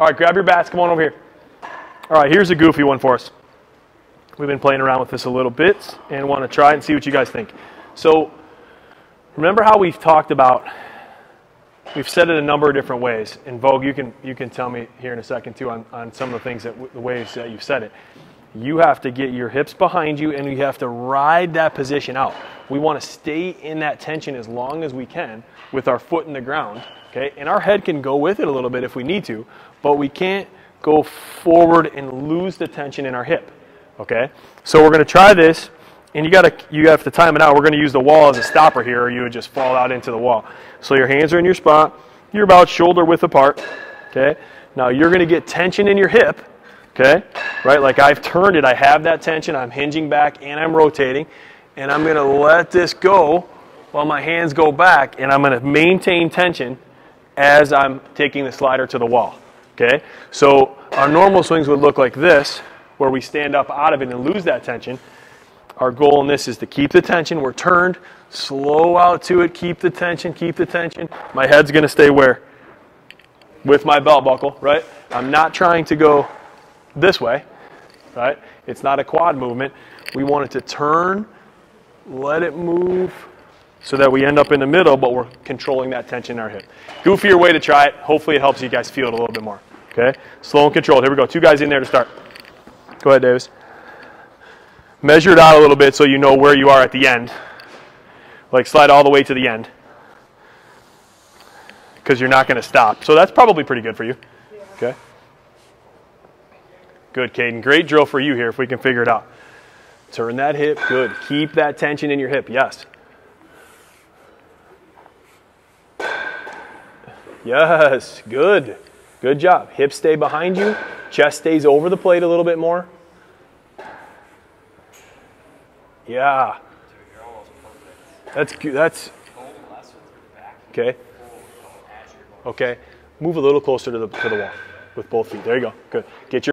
All right, grab your bats. Come on over here. All right, here's a goofy one for us. We've been playing around with this a little bit and want to try and see what you guys think. So, remember how we've talked about, we've said it a number of different ways. And Vogue, you can, you can tell me here in a second too on, on some of the things that, the ways that you've said it. You have to get your hips behind you and you have to ride that position out. We want to stay in that tension as long as we can with our foot in the ground. Okay, and our head can go with it a little bit if we need to, but we can't go forward and lose the tension in our hip. Okay, so we're going to try this, and you got to you have to time it out. We're going to use the wall as a stopper here, or you would just fall out into the wall. So your hands are in your spot. You're about shoulder width apart. Okay, now you're going to get tension in your hip. Okay, right? Like I've turned it. I have that tension. I'm hinging back and I'm rotating, and I'm going to let this go while my hands go back, and I'm going to maintain tension as I'm taking the slider to the wall. Okay, so our normal swings would look like this where we stand up out of it and lose that tension. Our goal in this is to keep the tension. We're turned, slow out to it, keep the tension, keep the tension. My head's going to stay where? With my belt buckle, right? I'm not trying to go this way, right? It's not a quad movement. We want it to turn, let it move so that we end up in the middle, but we're controlling that tension in our hip. Goofier way to try it. Hopefully it helps you guys feel it a little bit more. Okay? Slow and controlled. Here we go. Two guys in there to start. Go ahead, Davis. Measure it out a little bit so you know where you are at the end. Like slide all the way to the end. Because you're not going to stop. So that's probably pretty good for you. Okay? Good, Caden. Great drill for you here if we can figure it out. Turn that hip. Good. Keep that tension in your hip. Yes. Yes. Good. Good job. Hips stay behind you. Chest stays over the plate a little bit more. Yeah. That's that's okay. Okay. Move a little closer to the to the wall with both feet. There you go. Good. Get your